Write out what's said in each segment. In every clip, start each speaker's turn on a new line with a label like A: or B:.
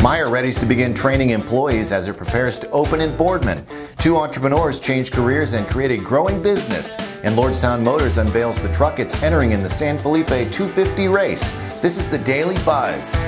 A: Meijer readies to begin training employees as it prepares to open in Boardman. Two entrepreneurs change careers and create a growing business. And Lordstown Motors unveils the truck it's entering in the San Felipe 250 race. This is the Daily Buzz.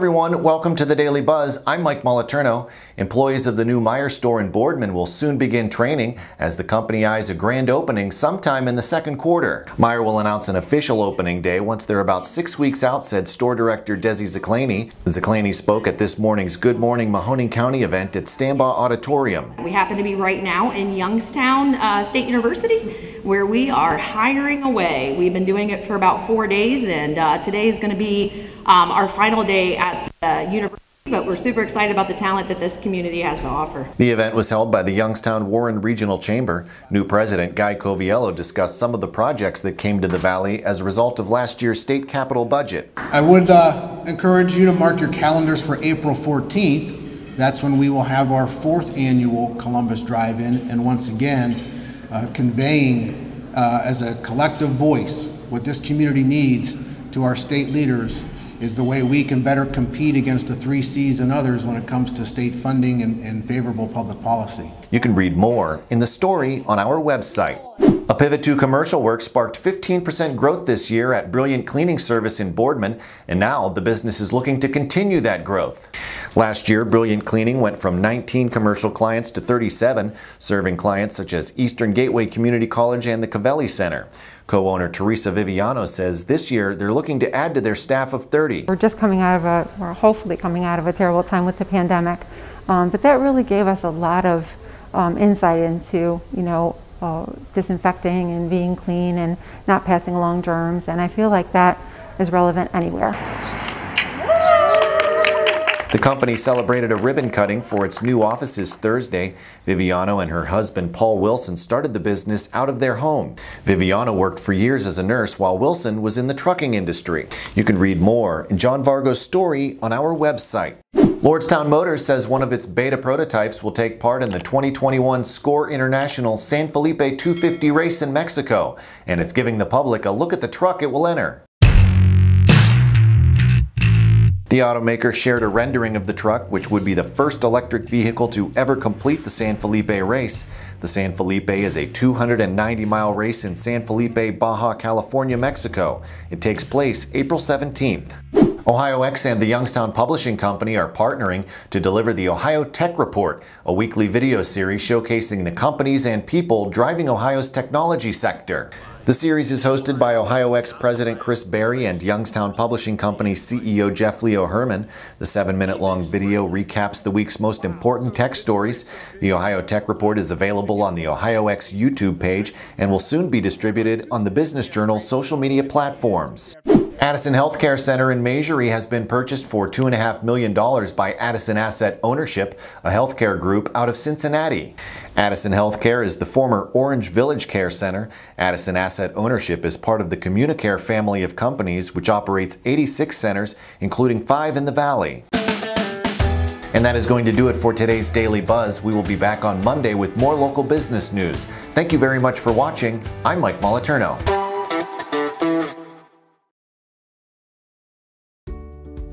A: Everyone. Welcome to the Daily Buzz. I'm Mike Moliterno. Employees of the new Meijer store in Boardman will soon begin training as the company eyes a grand opening sometime in the second quarter. Meijer will announce an official opening day once they're about six weeks out, said store director Desi Zaclany. Zaclany spoke at this morning's Good Morning Mahoning County event at Stambaugh Auditorium.
B: We happen to be right now in Youngstown uh, State University where we are hiring away. We've been doing it for about four days, and uh, today is going to be um, our final day at the university. But we're super excited about the talent that this community has to offer.
A: The event was held by the Youngstown Warren Regional Chamber. New President Guy Coviello discussed some of the projects that came to the Valley as a result of last year's state capital budget.
C: I would uh, encourage you to mark your calendars for April 14th. That's when we will have our fourth annual Columbus Drive-In, and once again, uh, conveying uh, as a collective voice what this community needs to our state leaders is the way we can better compete against the three C's and others when it comes to state funding and, and favorable public policy.
A: You can read more in the story on our website. A pivot to commercial work sparked 15% growth this year at Brilliant Cleaning Service in Boardman, and now the business is looking to continue that growth. Last year, Brilliant Cleaning went from 19 commercial clients to 37, serving clients such as Eastern Gateway Community College and the Covelli Center. Co-owner Teresa Viviano says this year they're looking to add to their staff of 30.
D: We're just coming out of a, we're hopefully coming out of a terrible time with the pandemic, um, but that really gave us a lot of um, insight into, you know, uh, disinfecting and being clean and not passing along germs. And I feel like that is relevant anywhere.
A: The company celebrated a ribbon cutting for its new offices Thursday. Viviano and her husband Paul Wilson started the business out of their home. Viviano worked for years as a nurse while Wilson was in the trucking industry. You can read more in John Vargo's story on our website. Lordstown Motors says one of its beta prototypes will take part in the 2021 SCORE International San Felipe 250 race in Mexico, and it's giving the public a look at the truck it will enter. The automaker shared a rendering of the truck, which would be the first electric vehicle to ever complete the San Felipe race. The San Felipe is a 290 mile race in San Felipe, Baja California, Mexico. It takes place April 17th. Ohio X and the Youngstown Publishing Company are partnering to deliver the Ohio Tech Report, a weekly video series showcasing the companies and people driving Ohio's technology sector. The series is hosted by OhioX President Chris Berry and Youngstown Publishing Company CEO Jeff Leo Herman. The seven minute long video recaps the week's most important tech stories. The Ohio Tech Report is available on the OhioX YouTube page and will soon be distributed on the Business Journal's social media platforms. Addison Healthcare Center in Masury has been purchased for $2.5 million by Addison Asset Ownership, a healthcare group out of Cincinnati. Addison Healthcare is the former Orange Village Care Center. Addison Asset Ownership is part of the Communicare family of companies, which operates 86 centers, including five in the Valley. And that is going to do it for today's Daily Buzz. We will be back on Monday with more local business news. Thank you very much for watching. I'm Mike Moliterno.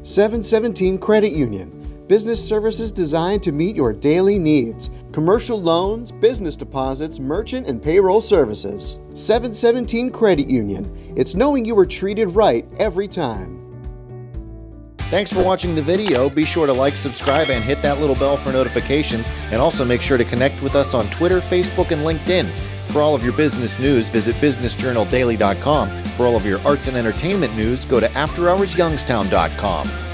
E: 717 Credit Union. Business services designed to meet your daily needs. Commercial loans, business deposits, merchant and payroll services. 717 Credit Union. It's knowing you were treated right every time.
A: Thanks for watching the video. Be sure to like, subscribe, and hit that little bell for notifications. And also make sure to connect with us on Twitter, Facebook, and LinkedIn. For all of your business news, visit businessjournaldaily.com. For all of your arts and entertainment news, go to afterhoursyoungstown.com.